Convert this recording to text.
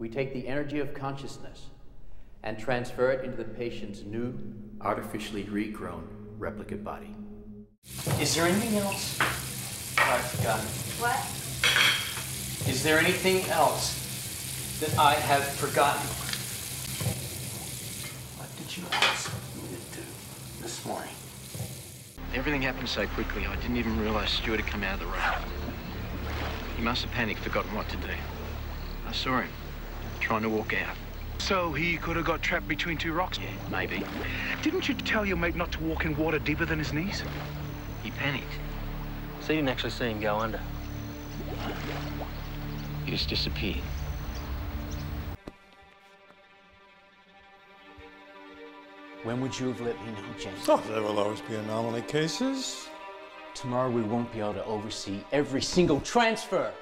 we take the energy of consciousness and transfer it into the patient's new, artificially regrown replicate body. Is there anything else I've forgotten? What? Is there anything else that I have forgotten? What did you ask me to do this morning? Everything happened so quickly, I didn't even realize Stuart had come out of the road. He must have panicked, forgotten what to do. I saw him, trying to walk out. So he could have got trapped between two rocks? Yeah, maybe. Didn't you tell your mate not to walk in water deeper than his knees? He panicked. So you didn't actually see him go under? He just disappeared. When would you have let me know, James? Oh, there will always be anomaly cases. Tomorrow we won't be able to oversee every single transfer.